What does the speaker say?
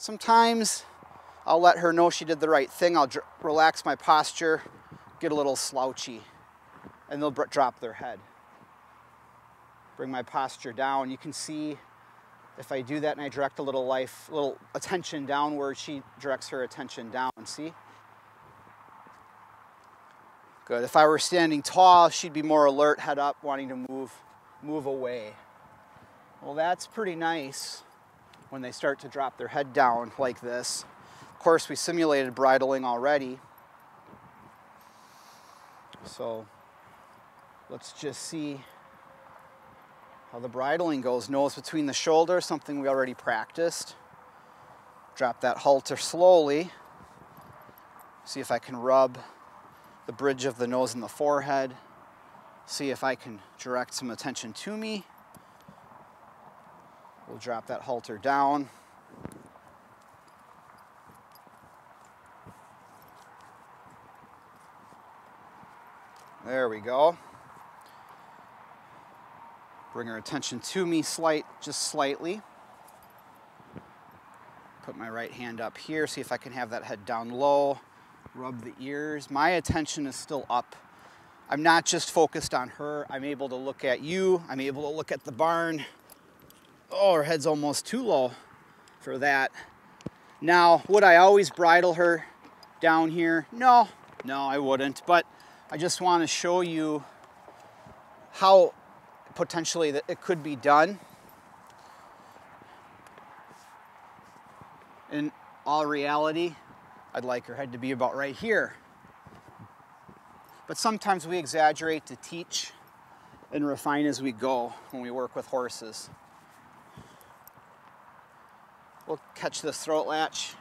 Sometimes I'll let her know she did the right thing. I'll relax my posture, get a little slouchy, and they'll drop their head. Bring my posture down. You can see if I do that and I direct a little life, a little attention downward, she directs her attention down. See? Good. If I were standing tall, she'd be more alert, head up, wanting to move, move away. Well, that's pretty nice when they start to drop their head down like this. Of course, we simulated bridling already. So let's just see how the bridling goes. Nose between the shoulders, something we already practiced. Drop that halter slowly. See if I can rub the bridge of the nose and the forehead. See if I can direct some attention to me. We'll drop that halter down. There we go. Bring her attention to me slight, just slightly. Put my right hand up here, see if I can have that head down low. Rub the ears. My attention is still up. I'm not just focused on her. I'm able to look at you. I'm able to look at the barn. Oh, her head's almost too low for that. Now, would I always bridle her down here? No, no, I wouldn't. But I just want to show you how potentially that it could be done. In all reality, I'd like her head to be about right here. But sometimes we exaggerate to teach and refine as we go when we work with horses. We'll catch the throat latch